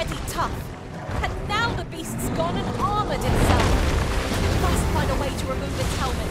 already tough. And now the beast's gone and armored itself. We must find a way to remove its helmet.